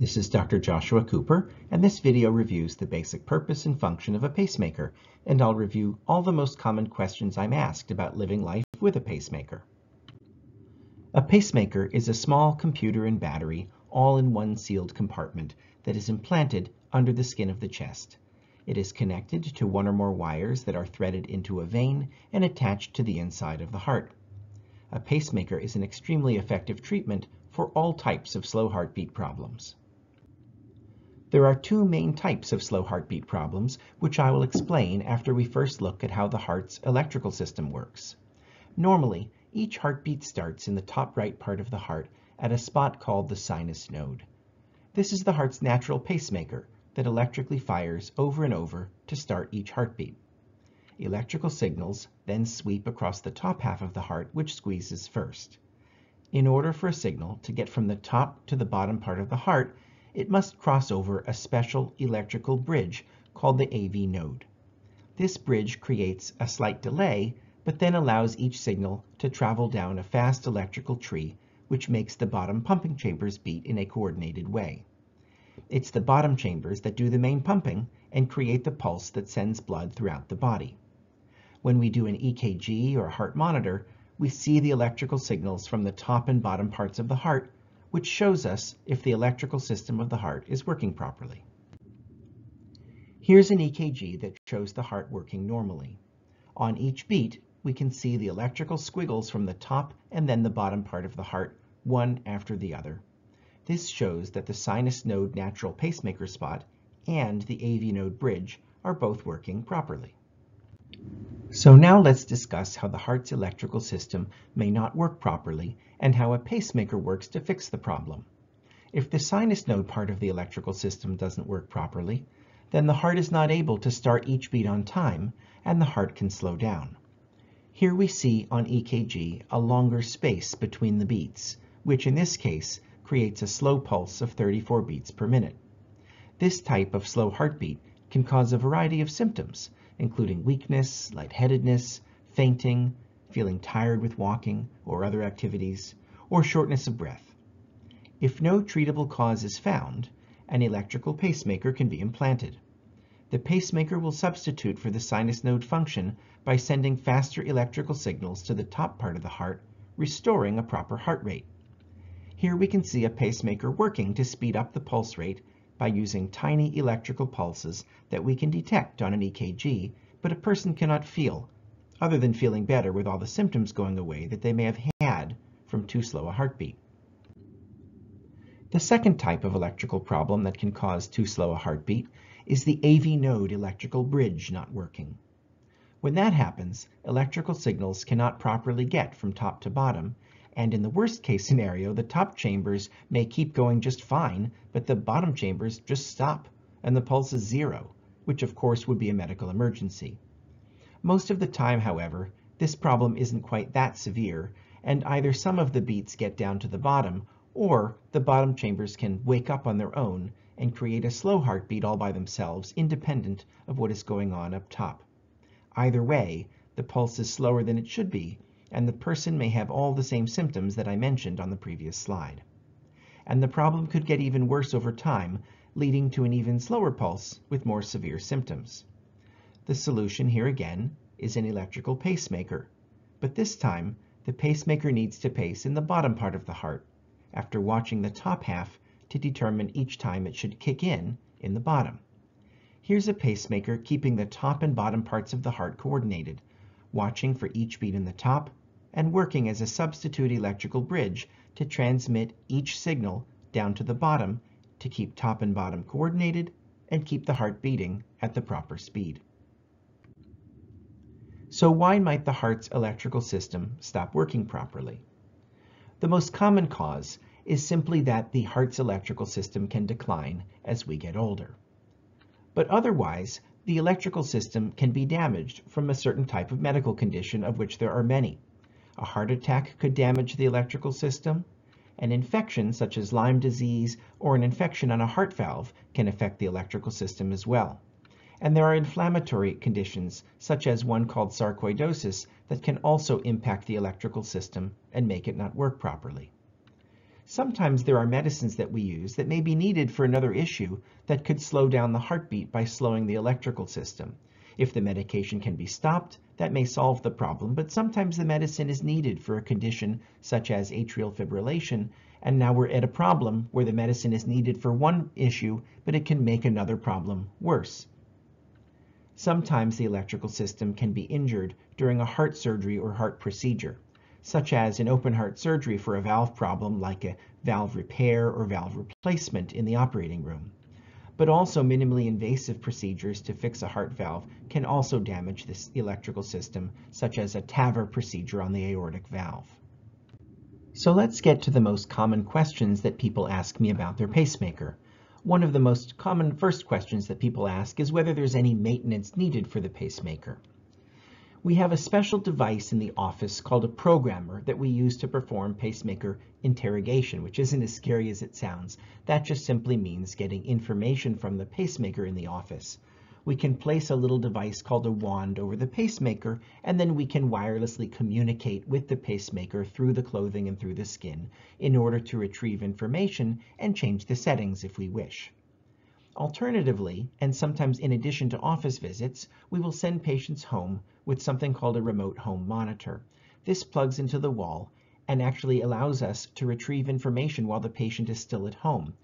This is Dr. Joshua Cooper, and this video reviews the basic purpose and function of a pacemaker, and I'll review all the most common questions I'm asked about living life with a pacemaker. A pacemaker is a small computer and battery all in one sealed compartment that is implanted under the skin of the chest. It is connected to one or more wires that are threaded into a vein and attached to the inside of the heart. A pacemaker is an extremely effective treatment for all types of slow heartbeat problems. There are two main types of slow heartbeat problems, which I will explain after we first look at how the heart's electrical system works. Normally, each heartbeat starts in the top right part of the heart at a spot called the sinus node. This is the heart's natural pacemaker that electrically fires over and over to start each heartbeat. Electrical signals then sweep across the top half of the heart, which squeezes first. In order for a signal to get from the top to the bottom part of the heart, it must cross over a special electrical bridge called the AV node. This bridge creates a slight delay, but then allows each signal to travel down a fast electrical tree, which makes the bottom pumping chambers beat in a coordinated way. It's the bottom chambers that do the main pumping and create the pulse that sends blood throughout the body. When we do an EKG or heart monitor, we see the electrical signals from the top and bottom parts of the heart which shows us if the electrical system of the heart is working properly. Here's an EKG that shows the heart working normally. On each beat, we can see the electrical squiggles from the top and then the bottom part of the heart, one after the other. This shows that the sinus node natural pacemaker spot and the AV node bridge are both working properly. So now let's discuss how the heart's electrical system may not work properly and how a pacemaker works to fix the problem. If the sinus node part of the electrical system doesn't work properly, then the heart is not able to start each beat on time and the heart can slow down. Here we see on EKG a longer space between the beats, which in this case creates a slow pulse of 34 beats per minute. This type of slow heartbeat can cause a variety of symptoms, including weakness, lightheadedness, fainting, feeling tired with walking or other activities, or shortness of breath. If no treatable cause is found, an electrical pacemaker can be implanted. The pacemaker will substitute for the sinus node function by sending faster electrical signals to the top part of the heart, restoring a proper heart rate. Here we can see a pacemaker working to speed up the pulse rate by using tiny electrical pulses that we can detect on an EKG, but a person cannot feel, other than feeling better with all the symptoms going away that they may have had from too slow a heartbeat. The second type of electrical problem that can cause too slow a heartbeat is the AV node electrical bridge not working. When that happens, electrical signals cannot properly get from top to bottom, and in the worst case scenario, the top chambers may keep going just fine, but the bottom chambers just stop and the pulse is zero, which of course would be a medical emergency. Most of the time, however, this problem isn't quite that severe, and either some of the beats get down to the bottom, or the bottom chambers can wake up on their own and create a slow heartbeat all by themselves, independent of what is going on up top. Either way, the pulse is slower than it should be, and the person may have all the same symptoms that I mentioned on the previous slide. And the problem could get even worse over time, leading to an even slower pulse with more severe symptoms. The solution here again is an electrical pacemaker, but this time the pacemaker needs to pace in the bottom part of the heart, after watching the top half to determine each time it should kick in in the bottom. Here's a pacemaker keeping the top and bottom parts of the heart coordinated, watching for each beat in the top and working as a substitute electrical bridge to transmit each signal down to the bottom to keep top and bottom coordinated and keep the heart beating at the proper speed. So why might the heart's electrical system stop working properly? The most common cause is simply that the heart's electrical system can decline as we get older. But otherwise, the electrical system can be damaged from a certain type of medical condition of which there are many. A heart attack could damage the electrical system. An infection such as Lyme disease or an infection on a heart valve can affect the electrical system as well. And there are inflammatory conditions such as one called sarcoidosis that can also impact the electrical system and make it not work properly. Sometimes there are medicines that we use that may be needed for another issue that could slow down the heartbeat by slowing the electrical system. If the medication can be stopped, that may solve the problem, but sometimes the medicine is needed for a condition such as atrial fibrillation, and now we're at a problem where the medicine is needed for one issue, but it can make another problem worse. Sometimes the electrical system can be injured during a heart surgery or heart procedure, such as in open heart surgery for a valve problem like a valve repair or valve replacement in the operating room but also minimally invasive procedures to fix a heart valve can also damage this electrical system, such as a TAVR procedure on the aortic valve. So let's get to the most common questions that people ask me about their pacemaker. One of the most common first questions that people ask is whether there's any maintenance needed for the pacemaker we have a special device in the office called a programmer that we use to perform pacemaker interrogation, which isn't as scary as it sounds. That just simply means getting information from the pacemaker in the office. We can place a little device called a wand over the pacemaker, and then we can wirelessly communicate with the pacemaker through the clothing and through the skin in order to retrieve information and change the settings if we wish. Alternatively, and sometimes in addition to office visits, we will send patients home with something called a remote home monitor. This plugs into the wall and actually allows us to retrieve information while the patient is still at home.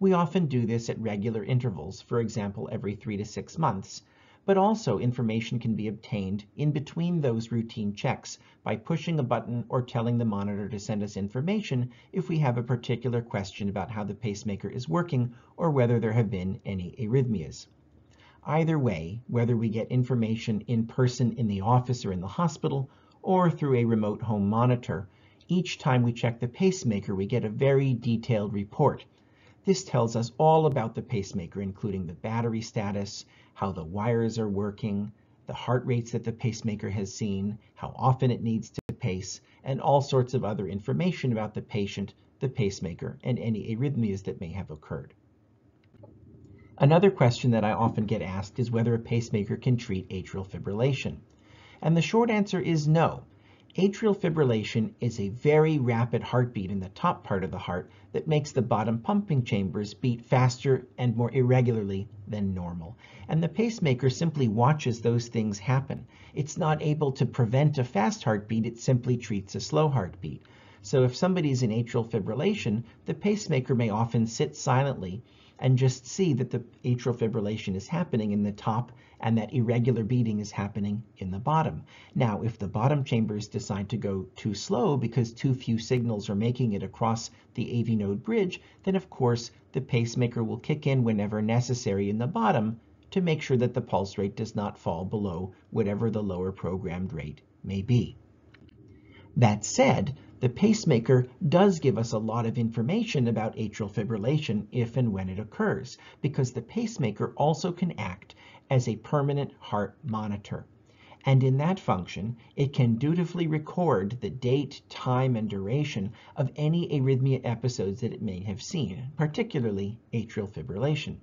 We often do this at regular intervals, for example, every three to six months, but also information can be obtained in between those routine checks by pushing a button or telling the monitor to send us information if we have a particular question about how the pacemaker is working or whether there have been any arrhythmias. Either way, whether we get information in person in the office or in the hospital or through a remote home monitor, each time we check the pacemaker, we get a very detailed report. This tells us all about the pacemaker, including the battery status, how the wires are working, the heart rates that the pacemaker has seen, how often it needs to pace, and all sorts of other information about the patient, the pacemaker, and any arrhythmias that may have occurred. Another question that I often get asked is whether a pacemaker can treat atrial fibrillation. And the short answer is no. Atrial fibrillation is a very rapid heartbeat in the top part of the heart that makes the bottom pumping chambers beat faster and more irregularly than normal. And the pacemaker simply watches those things happen. It's not able to prevent a fast heartbeat, it simply treats a slow heartbeat. So if somebody's in atrial fibrillation, the pacemaker may often sit silently and just see that the atrial fibrillation is happening in the top and that irregular beating is happening in the bottom. Now, if the bottom chambers decide to go too slow because too few signals are making it across the AV node bridge, then of course the pacemaker will kick in whenever necessary in the bottom to make sure that the pulse rate does not fall below whatever the lower programmed rate may be. That said, the pacemaker does give us a lot of information about atrial fibrillation if and when it occurs, because the pacemaker also can act as a permanent heart monitor. And in that function, it can dutifully record the date, time, and duration of any arrhythmia episodes that it may have seen, particularly atrial fibrillation.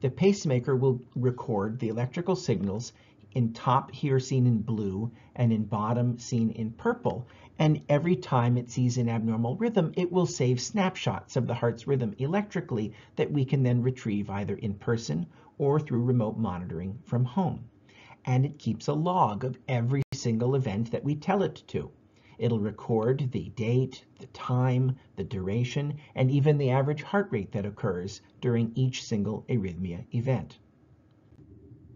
The pacemaker will record the electrical signals in top here seen in blue and in bottom seen in purple. And every time it sees an abnormal rhythm, it will save snapshots of the heart's rhythm electrically that we can then retrieve either in person or through remote monitoring from home. And it keeps a log of every single event that we tell it to. It'll record the date, the time, the duration, and even the average heart rate that occurs during each single arrhythmia event.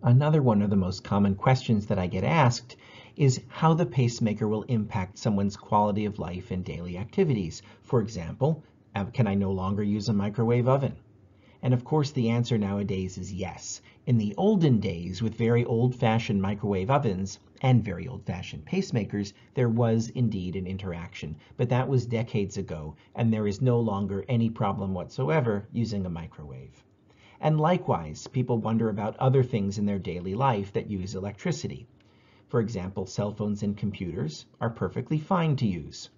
Another one of the most common questions that I get asked is how the pacemaker will impact someone's quality of life and daily activities. For example, uh, can I no longer use a microwave oven? And of course, the answer nowadays is yes. In the olden days, with very old-fashioned microwave ovens and very old-fashioned pacemakers, there was indeed an interaction. But that was decades ago, and there is no longer any problem whatsoever using a microwave. And likewise, people wonder about other things in their daily life that use electricity. For example, cell phones and computers are perfectly fine to use.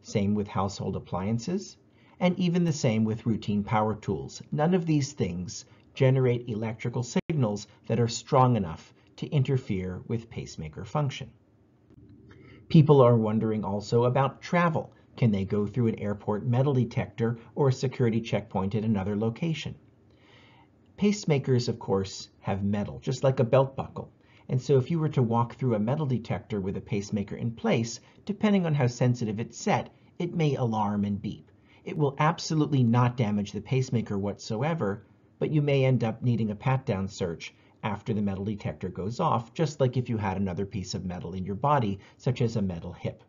Same with household appliances, and even the same with routine power tools. None of these things generate electrical signals that are strong enough to interfere with pacemaker function. People are wondering also about travel. Can they go through an airport metal detector or a security checkpoint at another location? Pacemakers, of course, have metal, just like a belt buckle. And so if you were to walk through a metal detector with a pacemaker in place, depending on how sensitive it's set, it may alarm and beep. It will absolutely not damage the pacemaker whatsoever, but you may end up needing a pat-down search after the metal detector goes off, just like if you had another piece of metal in your body, such as a metal hip.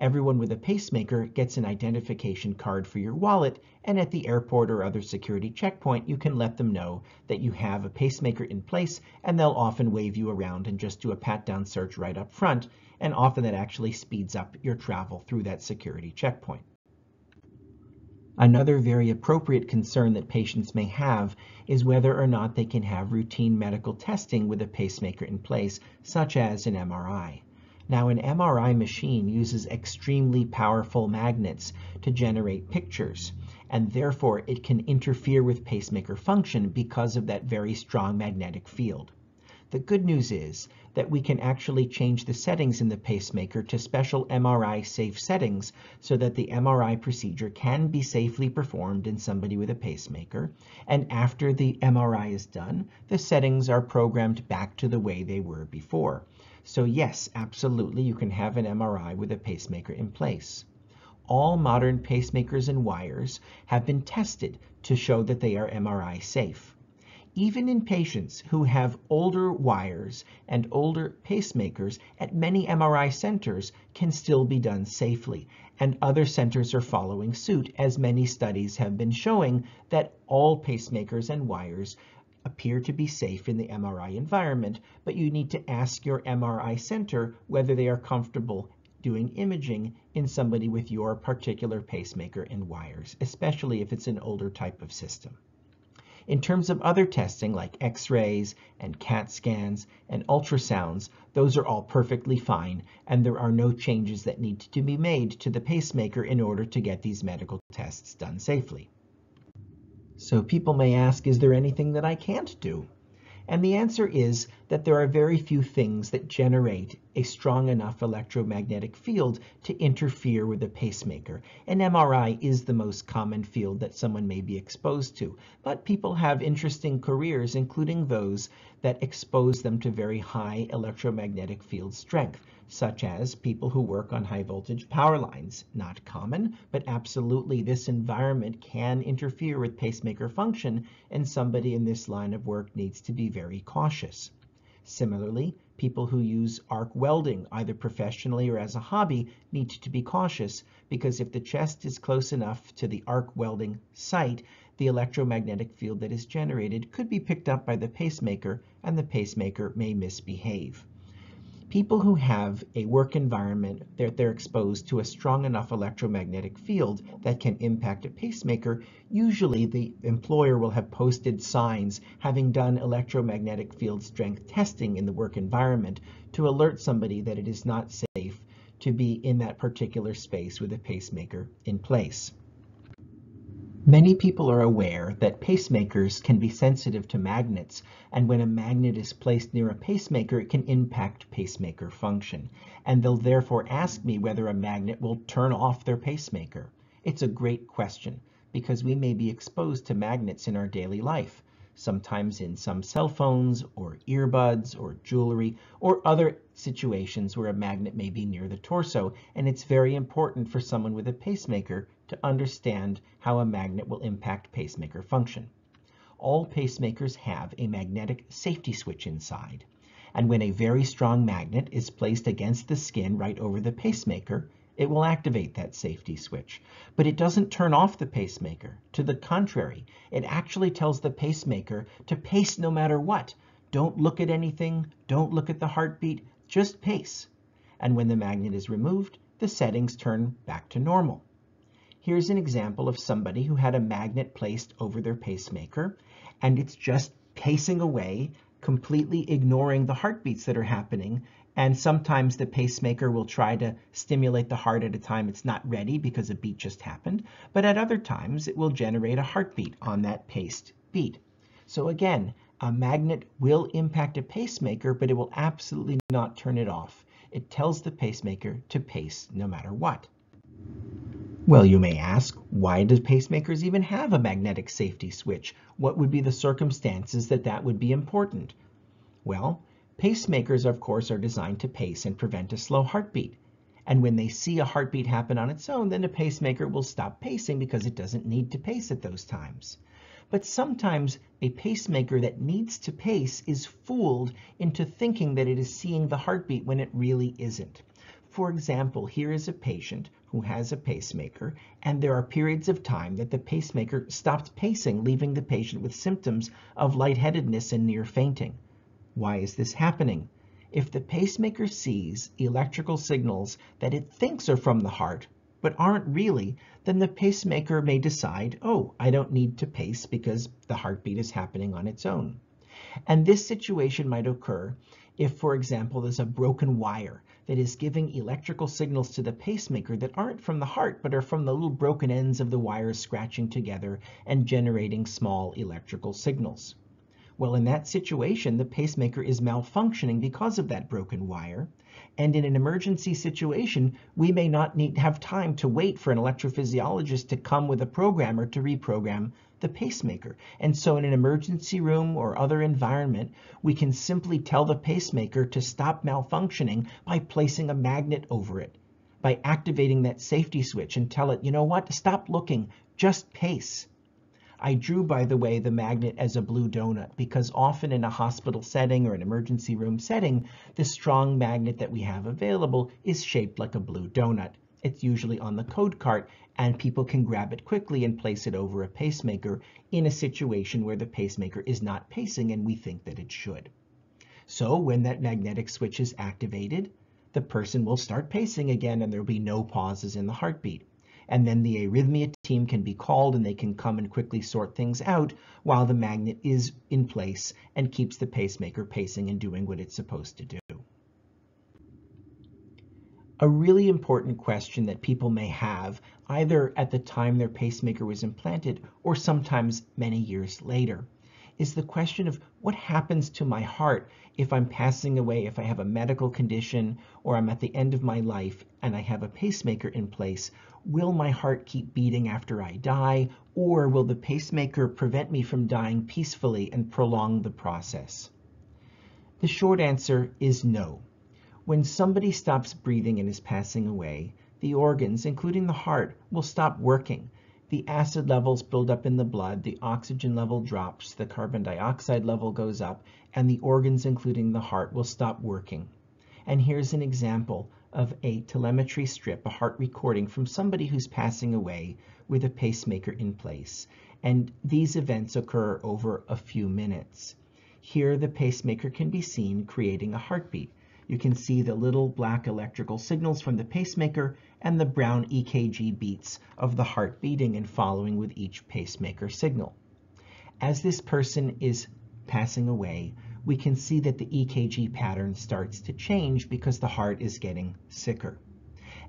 Everyone with a pacemaker gets an identification card for your wallet, and at the airport or other security checkpoint, you can let them know that you have a pacemaker in place, and they'll often wave you around and just do a pat-down search right up front, and often that actually speeds up your travel through that security checkpoint. Another very appropriate concern that patients may have is whether or not they can have routine medical testing with a pacemaker in place, such as an MRI. Now, an MRI machine uses extremely powerful magnets to generate pictures, and therefore it can interfere with pacemaker function because of that very strong magnetic field. The good news is that we can actually change the settings in the pacemaker to special MRI safe settings so that the MRI procedure can be safely performed in somebody with a pacemaker. And after the MRI is done, the settings are programmed back to the way they were before. So yes, absolutely, you can have an MRI with a pacemaker in place. All modern pacemakers and wires have been tested to show that they are MRI safe. Even in patients who have older wires and older pacemakers at many MRI centers can still be done safely. And other centers are following suit as many studies have been showing that all pacemakers and wires appear to be safe in the MRI environment, but you need to ask your MRI center whether they are comfortable doing imaging in somebody with your particular pacemaker and wires, especially if it's an older type of system. In terms of other testing like x-rays and CAT scans and ultrasounds, those are all perfectly fine and there are no changes that need to be made to the pacemaker in order to get these medical tests done safely. So people may ask, is there anything that I can't do? And the answer is that there are very few things that generate a strong enough electromagnetic field to interfere with a pacemaker. An MRI is the most common field that someone may be exposed to, but people have interesting careers, including those that expose them to very high electromagnetic field strength such as people who work on high voltage power lines. Not common, but absolutely this environment can interfere with pacemaker function, and somebody in this line of work needs to be very cautious. Similarly, people who use arc welding, either professionally or as a hobby, need to be cautious because if the chest is close enough to the arc welding site, the electromagnetic field that is generated could be picked up by the pacemaker and the pacemaker may misbehave people who have a work environment that they're exposed to a strong enough electromagnetic field that can impact a pacemaker, usually the employer will have posted signs having done electromagnetic field strength testing in the work environment to alert somebody that it is not safe to be in that particular space with a pacemaker in place. Many people are aware that pacemakers can be sensitive to magnets, and when a magnet is placed near a pacemaker, it can impact pacemaker function. And they'll therefore ask me whether a magnet will turn off their pacemaker. It's a great question because we may be exposed to magnets in our daily life, sometimes in some cell phones or earbuds or jewelry or other situations where a magnet may be near the torso. And it's very important for someone with a pacemaker to understand how a magnet will impact pacemaker function. All pacemakers have a magnetic safety switch inside. And when a very strong magnet is placed against the skin right over the pacemaker, it will activate that safety switch. But it doesn't turn off the pacemaker. To the contrary, it actually tells the pacemaker to pace no matter what. Don't look at anything, don't look at the heartbeat, just pace. And when the magnet is removed, the settings turn back to normal. Here's an example of somebody who had a magnet placed over their pacemaker, and it's just pacing away, completely ignoring the heartbeats that are happening. And sometimes the pacemaker will try to stimulate the heart at a time it's not ready because a beat just happened. But at other times, it will generate a heartbeat on that paced beat. So again, a magnet will impact a pacemaker, but it will absolutely not turn it off. It tells the pacemaker to pace no matter what. Well, you may ask, why do pacemakers even have a magnetic safety switch? What would be the circumstances that that would be important? Well, pacemakers, of course, are designed to pace and prevent a slow heartbeat. And when they see a heartbeat happen on its own, then the pacemaker will stop pacing because it doesn't need to pace at those times. But sometimes a pacemaker that needs to pace is fooled into thinking that it is seeing the heartbeat when it really isn't. For example, here is a patient who has a pacemaker, and there are periods of time that the pacemaker stops pacing, leaving the patient with symptoms of lightheadedness and near fainting. Why is this happening? If the pacemaker sees electrical signals that it thinks are from the heart, but aren't really, then the pacemaker may decide, oh, I don't need to pace because the heartbeat is happening on its own. And this situation might occur if, for example, there's a broken wire that is giving electrical signals to the pacemaker that aren't from the heart, but are from the little broken ends of the wires scratching together and generating small electrical signals. Well, in that situation, the pacemaker is malfunctioning because of that broken wire. And in an emergency situation, we may not need have time to wait for an electrophysiologist to come with a programmer to reprogram the pacemaker. And so in an emergency room or other environment, we can simply tell the pacemaker to stop malfunctioning by placing a magnet over it, by activating that safety switch and tell it, you know what, stop looking, just pace. I drew, by the way, the magnet as a blue donut because often in a hospital setting or an emergency room setting, the strong magnet that we have available is shaped like a blue donut. It's usually on the code cart and people can grab it quickly and place it over a pacemaker in a situation where the pacemaker is not pacing and we think that it should. So when that magnetic switch is activated, the person will start pacing again and there'll be no pauses in the heartbeat. And then the arrhythmia team can be called and they can come and quickly sort things out while the magnet is in place and keeps the pacemaker pacing and doing what it's supposed to do. A really important question that people may have either at the time their pacemaker was implanted or sometimes many years later is the question of what happens to my heart if I'm passing away, if I have a medical condition or I'm at the end of my life and I have a pacemaker in place, will my heart keep beating after I die or will the pacemaker prevent me from dying peacefully and prolong the process? The short answer is no. When somebody stops breathing and is passing away, the organs, including the heart, will stop working. The acid levels build up in the blood, the oxygen level drops, the carbon dioxide level goes up, and the organs, including the heart, will stop working. And here's an example of a telemetry strip, a heart recording from somebody who's passing away with a pacemaker in place. And these events occur over a few minutes. Here, the pacemaker can be seen creating a heartbeat you can see the little black electrical signals from the pacemaker and the brown EKG beats of the heart beating and following with each pacemaker signal. As this person is passing away, we can see that the EKG pattern starts to change because the heart is getting sicker.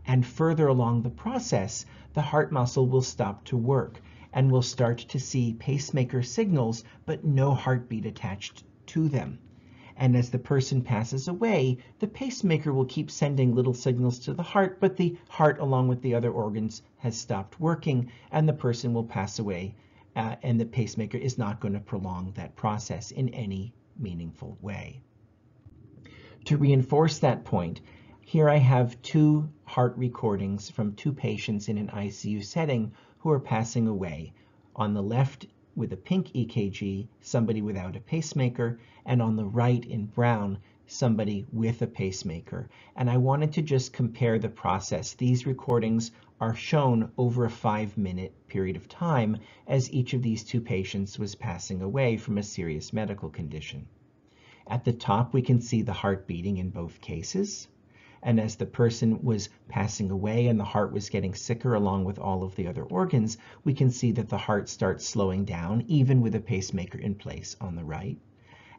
And further along the process, the heart muscle will stop to work and we'll start to see pacemaker signals, but no heartbeat attached to them. And as the person passes away, the pacemaker will keep sending little signals to the heart, but the heart, along with the other organs, has stopped working, and the person will pass away, uh, and the pacemaker is not going to prolong that process in any meaningful way. To reinforce that point, here I have two heart recordings from two patients in an ICU setting who are passing away. On the left with a pink EKG, somebody without a pacemaker, and on the right in brown, somebody with a pacemaker. And I wanted to just compare the process. These recordings are shown over a five minute period of time as each of these two patients was passing away from a serious medical condition. At the top, we can see the heart beating in both cases. And as the person was passing away and the heart was getting sicker along with all of the other organs, we can see that the heart starts slowing down, even with a pacemaker in place on the right.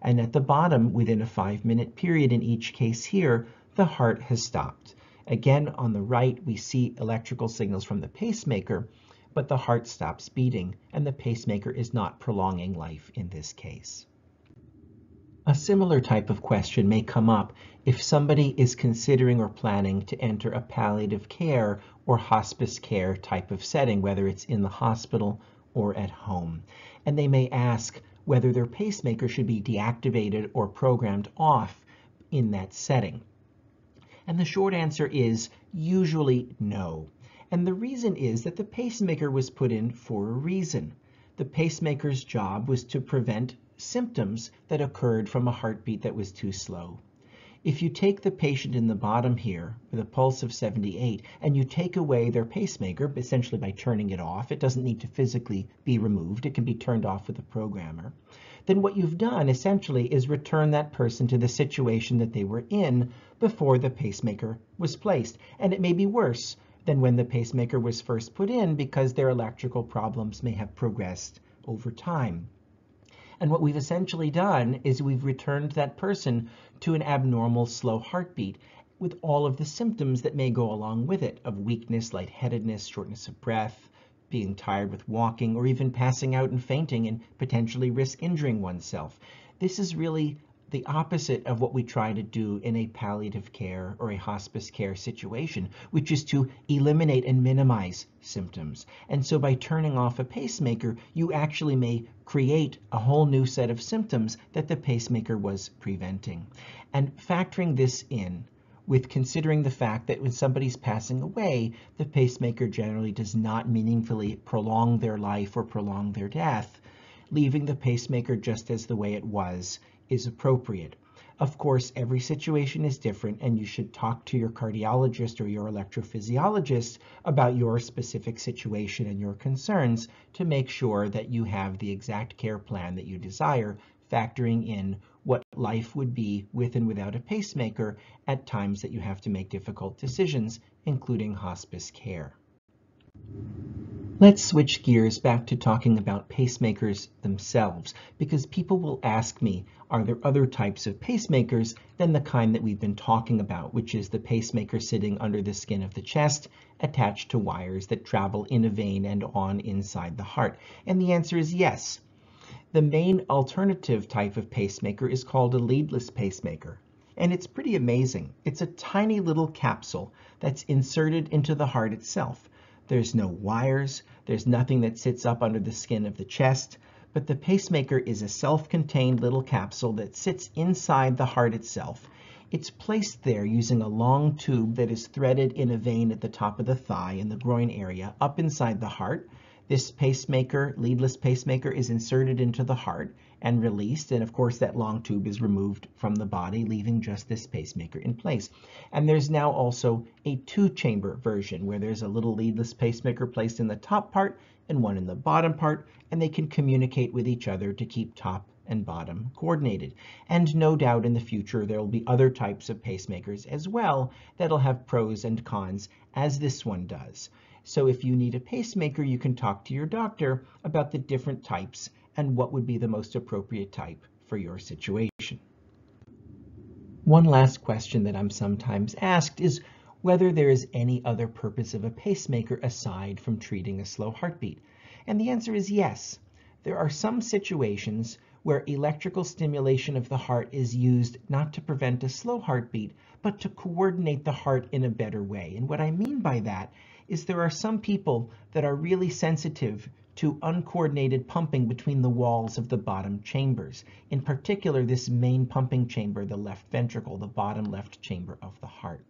And at the bottom, within a five minute period in each case here, the heart has stopped. Again, on the right, we see electrical signals from the pacemaker, but the heart stops beating and the pacemaker is not prolonging life in this case. A similar type of question may come up if somebody is considering or planning to enter a palliative care or hospice care type of setting, whether it's in the hospital or at home. And they may ask whether their pacemaker should be deactivated or programmed off in that setting. And the short answer is usually no. And the reason is that the pacemaker was put in for a reason. The pacemaker's job was to prevent symptoms that occurred from a heartbeat that was too slow. If you take the patient in the bottom here with a pulse of 78 and you take away their pacemaker, essentially by turning it off, it doesn't need to physically be removed, it can be turned off with a programmer, then what you've done essentially is return that person to the situation that they were in before the pacemaker was placed. And it may be worse than when the pacemaker was first put in because their electrical problems may have progressed over time. And what we've essentially done is we've returned that person to an abnormal slow heartbeat with all of the symptoms that may go along with it of weakness, lightheadedness, shortness of breath, being tired with walking, or even passing out and fainting and potentially risk injuring oneself. This is really the opposite of what we try to do in a palliative care or a hospice care situation, which is to eliminate and minimize symptoms. And so by turning off a pacemaker, you actually may create a whole new set of symptoms that the pacemaker was preventing. And factoring this in, with considering the fact that when somebody's passing away, the pacemaker generally does not meaningfully prolong their life or prolong their death, leaving the pacemaker just as the way it was is appropriate. Of course, every situation is different and you should talk to your cardiologist or your electrophysiologist about your specific situation and your concerns to make sure that you have the exact care plan that you desire, factoring in what life would be with and without a pacemaker at times that you have to make difficult decisions, including hospice care. Let's switch gears back to talking about pacemakers themselves, because people will ask me, are there other types of pacemakers than the kind that we've been talking about, which is the pacemaker sitting under the skin of the chest, attached to wires that travel in a vein and on inside the heart? And the answer is yes. The main alternative type of pacemaker is called a leadless pacemaker. And it's pretty amazing. It's a tiny little capsule that's inserted into the heart itself. There's no wires, there's nothing that sits up under the skin of the chest, but the pacemaker is a self-contained little capsule that sits inside the heart itself. It's placed there using a long tube that is threaded in a vein at the top of the thigh in the groin area up inside the heart. This pacemaker, leadless pacemaker, is inserted into the heart and released. And of course, that long tube is removed from the body, leaving just this pacemaker in place. And there's now also a two chamber version where there's a little leadless pacemaker placed in the top part and one in the bottom part, and they can communicate with each other to keep top and bottom coordinated. And no doubt in the future there will be other types of pacemakers as well that'll have pros and cons as this one does. So if you need a pacemaker, you can talk to your doctor about the different types and what would be the most appropriate type for your situation. One last question that I'm sometimes asked is whether there is any other purpose of a pacemaker aside from treating a slow heartbeat. And the answer is yes. There are some situations where electrical stimulation of the heart is used not to prevent a slow heartbeat, but to coordinate the heart in a better way. And what I mean by that is there are some people that are really sensitive to uncoordinated pumping between the walls of the bottom chambers. In particular, this main pumping chamber, the left ventricle, the bottom left chamber of the heart.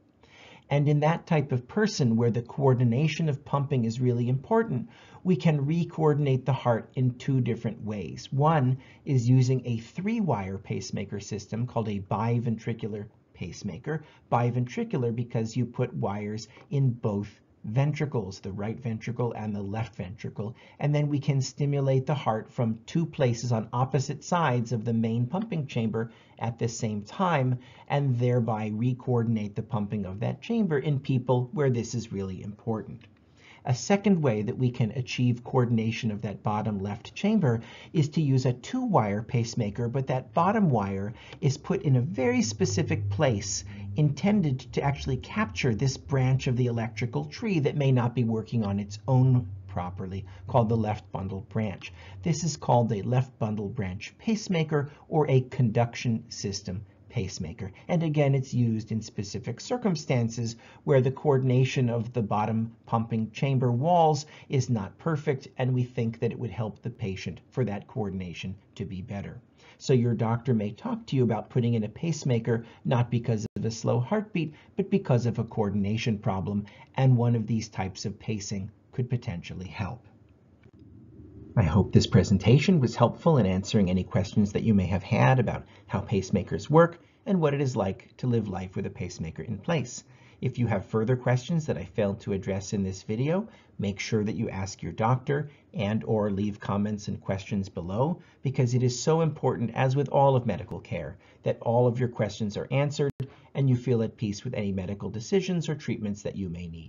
And in that type of person where the coordination of pumping is really important, we can re-coordinate the heart in two different ways. One is using a three-wire pacemaker system called a biventricular pacemaker. Biventricular because you put wires in both ventricles, the right ventricle and the left ventricle, and then we can stimulate the heart from two places on opposite sides of the main pumping chamber at the same time, and thereby re-coordinate the pumping of that chamber in people where this is really important. A second way that we can achieve coordination of that bottom left chamber is to use a two-wire pacemaker, but that bottom wire is put in a very specific place intended to actually capture this branch of the electrical tree that may not be working on its own properly, called the left bundle branch. This is called a left bundle branch pacemaker or a conduction system pacemaker. And again, it's used in specific circumstances where the coordination of the bottom pumping chamber walls is not perfect, and we think that it would help the patient for that coordination to be better. So your doctor may talk to you about putting in a pacemaker, not because of a slow heartbeat, but because of a coordination problem, and one of these types of pacing could potentially help. I hope this presentation was helpful in answering any questions that you may have had about how pacemakers work and what it is like to live life with a pacemaker in place. If you have further questions that I failed to address in this video, make sure that you ask your doctor and or leave comments and questions below because it is so important, as with all of medical care, that all of your questions are answered and you feel at peace with any medical decisions or treatments that you may need.